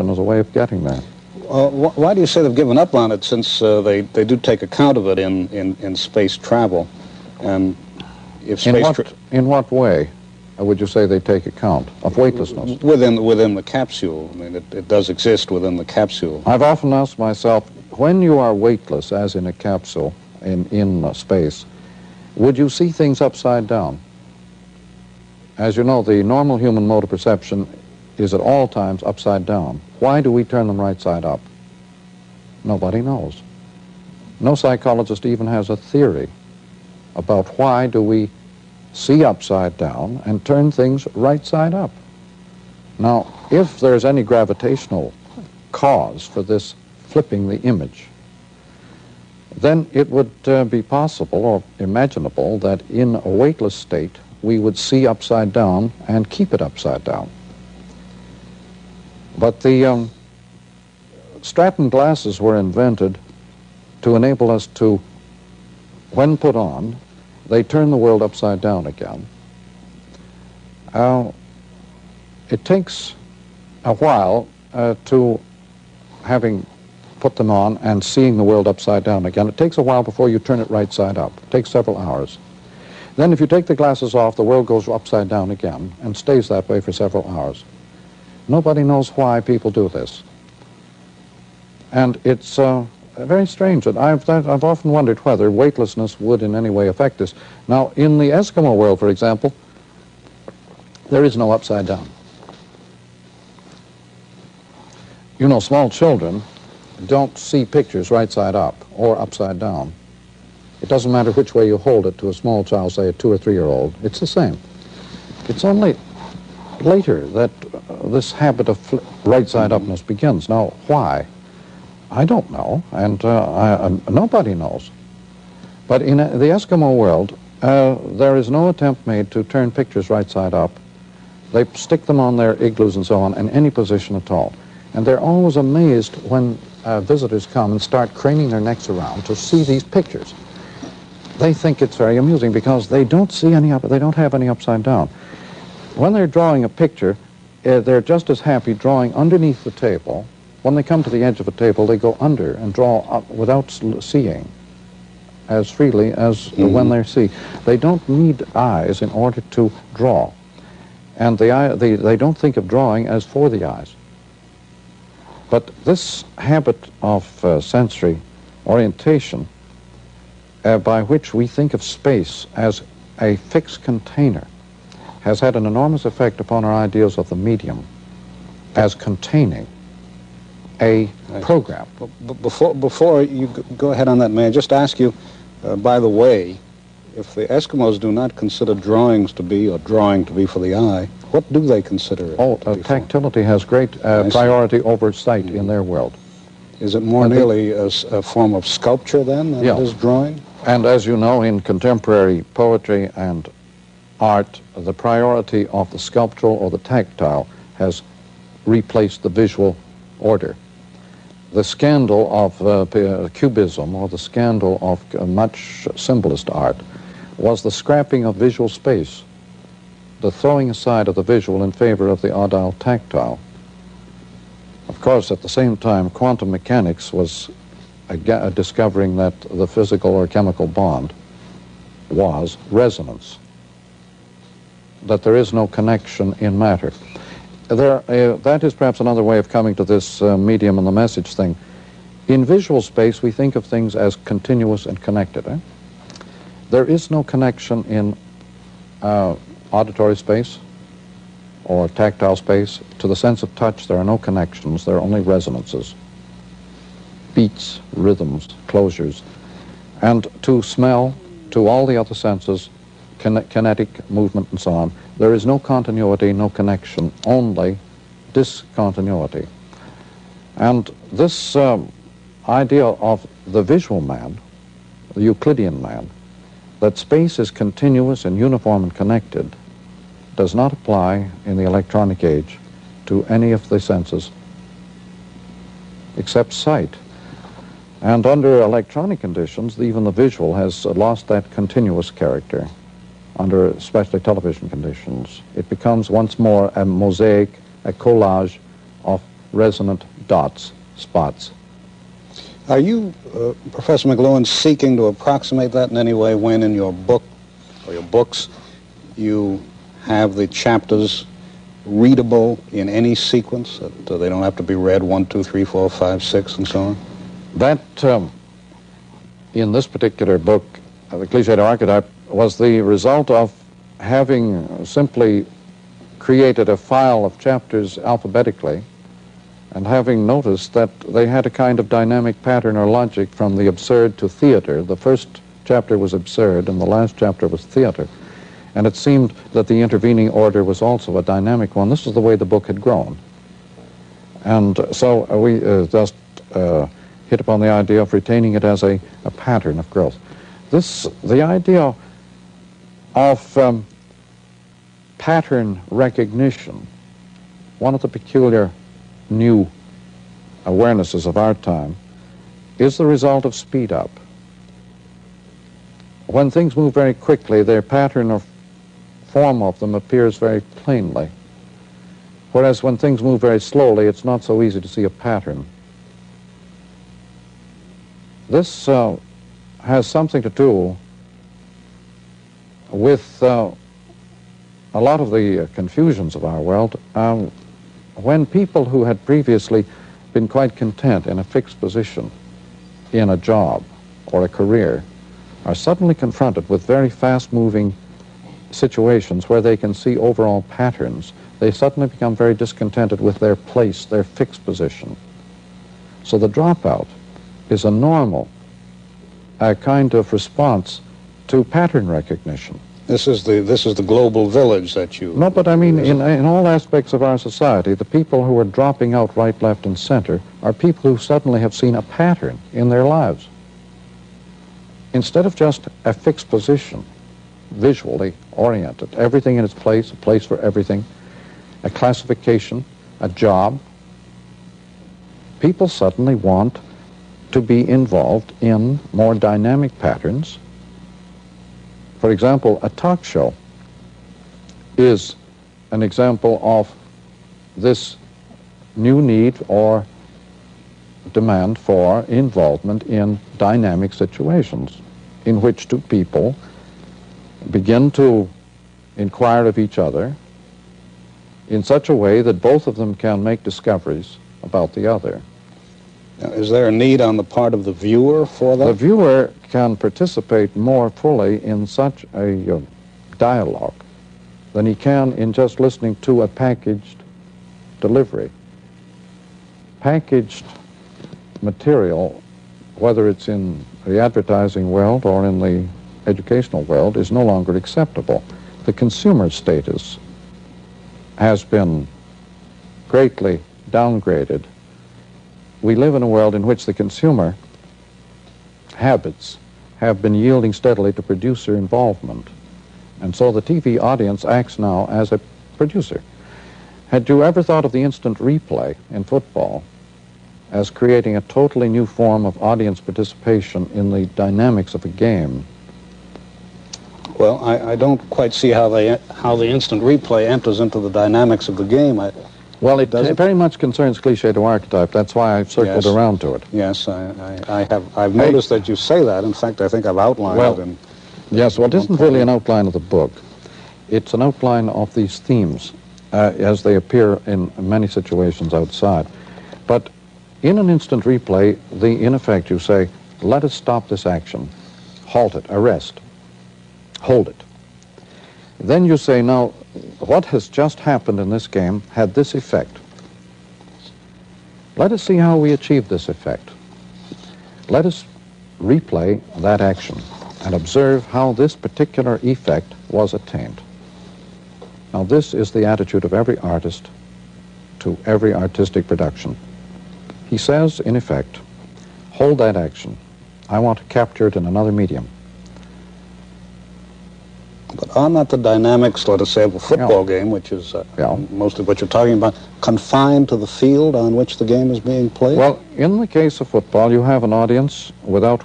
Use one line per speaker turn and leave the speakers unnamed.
as a way of getting there.
Uh, wh why do you say they've given up on it since uh, they, they do take account of it in, in, in space travel? And if space
in, what, in what way would you say they take account of weightlessness?
Within, within the capsule. I mean, it, it does exist within the capsule.
I've often asked myself, when you are weightless, as in a capsule in, in uh, space, would you see things upside down? As you know, the normal human mode of perception is at all times upside down. Why do we turn them right side up? Nobody knows. No psychologist even has a theory about why do we see upside down and turn things right side up. Now, if there's any gravitational cause for this flipping the image, then it would uh, be possible or imaginable that in a weightless state we would see upside down and keep it upside down. But the um, Stratton glasses were invented to enable us to, when put on, they turn the world upside down again. Uh, it takes a while uh, to having put them on and seeing the world upside down again. It takes a while before you turn it right side up. It takes several hours. Then if you take the glasses off, the world goes upside down again and stays that way for several hours. Nobody knows why people do this. And it's uh, very strange that I've, that I've often wondered whether weightlessness would in any way affect this. Now, in the Eskimo world, for example, there is no upside down. You know, small children don't see pictures right side up or upside down. It doesn't matter which way you hold it to a small child, say a two or three year old, it's the same. It's only later that uh, this habit of right side upness begins. Now, why? I don't know, and uh, I, uh, nobody knows. But in uh, the Eskimo world, uh, there is no attempt made to turn pictures right side up. They stick them on their igloos and so on in any position at all. And they're always amazed when uh, visitors come and start craning their necks around to see these pictures. They think it's very amusing because they don't see any up, they don't have any upside down. When they're drawing a picture, uh, they're just as happy drawing underneath the table. When they come to the edge of a table, they go under and draw up without seeing as freely as mm -hmm. when they see. They don't need eyes in order to draw. And the eye, they, they don't think of drawing as for the eyes. But this habit of uh, sensory orientation uh, by which we think of space as a fixed container has had an enormous effect upon our ideas of the medium as containing a program.
Before, before you go ahead on that, may I just ask you, uh, by the way, if the Eskimos do not consider drawings to be, or drawing to be for the eye, what do they consider it
Oh, uh, tactility has great uh, priority over sight mm -hmm. in their world.
Is it more nearly a, a, form of sculpture then than yeah. it is drawing?
And as you know, in contemporary poetry and art, the priority of the sculptural or the tactile has replaced the visual order. The scandal of uh, Cubism or the scandal of uh, much symbolist art was the scrapping of visual space, the throwing aside of the visual in favor of the audile tactile. Of course, at the same time, quantum mechanics was discovering that the physical or chemical bond was resonance that there is no connection in matter. There, uh, that is perhaps another way of coming to this uh, medium and the message thing. In visual space, we think of things as continuous and connected. Eh? There is no connection in uh, auditory space or tactile space. To the sense of touch, there are no connections. There are only resonances, beats, rhythms, closures. And to smell, to all the other senses, kinetic movement and so on. There is no continuity, no connection, only discontinuity. And this um, idea of the visual man, the Euclidean man, that space is continuous and uniform and connected, does not apply in the electronic age to any of the senses except sight. And under electronic conditions, even the visual has lost that continuous character under especially television conditions. It becomes once more a mosaic, a collage of resonant dots, spots.
Are you, uh, Professor McLuhan, seeking to approximate that in any way when in your book or your books you have the chapters readable in any sequence? That uh, they don't have to be read one, two, three, four, five, six, and so on?
That, um, in this particular book, uh, The Cliché to Archetype, was the result of having simply created a file of chapters alphabetically and having noticed that they had a kind of dynamic pattern or logic from the absurd to theater. The first chapter was absurd and the last chapter was theater. And it seemed that the intervening order was also a dynamic one. This is the way the book had grown. And so uh, we uh, just uh, hit upon the idea of retaining it as a, a pattern of growth. This, the idea of um, pattern recognition, one of the peculiar new awarenesses of our time, is the result of speed up. When things move very quickly, their pattern or form of them appears very plainly. Whereas when things move very slowly, it's not so easy to see a pattern. This uh, has something to do with uh, a lot of the uh, confusions of our world. Um, when people who had previously been quite content in a fixed position in a job or a career are suddenly confronted with very fast-moving situations where they can see overall patterns, they suddenly become very discontented with their place, their fixed position. So the dropout is a normal a kind of response to pattern recognition.
This is the this is the global village that you.
No, but I mean, in, in all aspects of our society, the people who are dropping out right, left, and center are people who suddenly have seen a pattern in their lives. Instead of just a fixed position, visually oriented, everything in its place, a place for everything, a classification, a job, people suddenly want to be involved in more dynamic patterns. For example, a talk show is an example of this new need or demand for involvement in dynamic situations in which two people begin to inquire of each other in such a way that both of them can make discoveries about the other.
Now, is there a need on the part of the viewer for that?
The viewer can participate more fully in such a uh, dialogue than he can in just listening to a packaged delivery. Packaged material, whether it's in the advertising world or in the educational world, is no longer acceptable. The consumer status has been greatly downgraded we live in a world in which the consumer habits have been yielding steadily to producer involvement. And so the TV audience acts now as a producer. Had you ever thought of the instant replay in football as creating a totally new form of audience participation in the dynamics of a game?
Well, I, I don't quite see how, they, how the instant replay enters into the dynamics of the game. I,
well, it, it, very much concerns cliche to archetype. That's why I've circled
yes.
around to it.
Yes, I, I, I have. I've noticed that you say that. In fact, I think I've outlined
well,
it. In,
yes, well, it isn't really an outline of the book. It's an outline of these themes uh, as they appear in many situations outside. But in an instant replay, the in effect you say, let us stop this action, halt it, arrest, hold it. Then you say, now what has just happened in this game had this effect. Let us see how we achieve this effect. Let us replay that action and observe how this particular effect was attained. Now, this is the attitude of every artist to every artistic production. He says, in effect, hold that action. I want to capture it in another medium.
Are not the dynamics, let us say, of a football yeah. game, which is uh, yeah. most of what you're talking about, confined to the field on which the game is being played?
Well, in the case of football, you have an audience without which